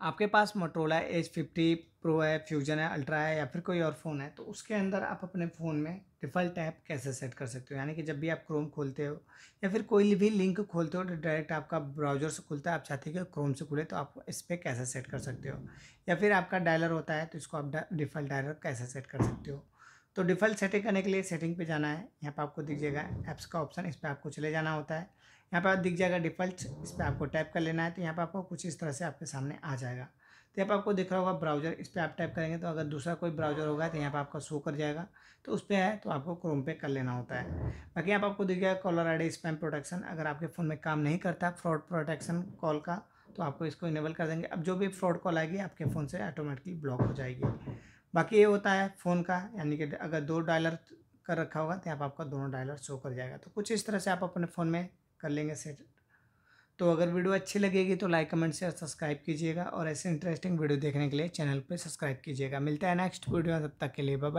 आपके पास Motorola Edge fifty Pro है फ्यूजन है अल्ट्रा है या फिर कोई और फ़ोन है तो उसके अंदर आप अपने फ़ोन में डिफ़ॉल्ट ऐप कैसे सेट कर सकते हो? यानी कि जब भी आप क्रोम खोलते हो या फिर कोई भी लिंक खोलते हो तो डायरेक्ट आपका ब्राउज़र से खुलता है, आप चाहते हैं कि क्रोम से खुले तो आप इस पर कैसे सेट कर सकते हो? या फिर आपका डायलर होता है तो इसको आप डिफ़ल्ट डायलर कैसे सेट कर सकते हो? तो डिफ़ॉल्ट सेटिंग करने के लिए सेटिंग पे जाना है। यहाँ पर आपको दिख जाएगा ऐप्स का ऑप्शन, इस पर आपको चले जाना होता है। यहाँ पर दिख जाएगा डिफ़ॉल्ट, इस पर आपको टैप कर लेना है। तो यहाँ पर आपको कुछ इस तरह से आपके सामने आ जाएगा। तो यहाँ पर आपको दिख रहा होगा ब्राउज़र, इस पर आप टाइप करेंगे तो अगर दूसरा कोई ब्राउज़र होगा तो यहाँ पर आपका शो कर जाएगा। तो उस पर है तो आपको क्रोम पे कर लेना होता है। बाकी यहाँ पर आपको दिख जाएगा कॉलर आई स्पैम प्रोटेक्शन। अगर आपके फ़ोन में काम नहीं करता फ्रॉड प्रोटेक्शन कॉल का तो आपको इसको इनेबल कर देंगे। अब जो भी फ्रॉड कॉल आएगी, आपके फ़ोन से ऑटोमेटिकली ब्लॉक हो जाएगी। बाकी ये होता है फ़ोन का, यानी कि अगर दो डायलर कर रखा होगा तो यहाँ पर आपका दोनों डायलर शो कर जाएगा। तो कुछ इस तरह से आप अपने फ़ोन में कर लेंगे सेट। तो अगर वीडियो अच्छी लगेगी तो लाइक, कमेंट से सब्सक्राइब कीजिएगा। और ऐसे इंटरेस्टिंग वीडियो देखने के लिए चैनल पर सब्सक्राइब कीजिएगा। मिलता है नेक्स्ट वीडियो तब तक के लिए बाय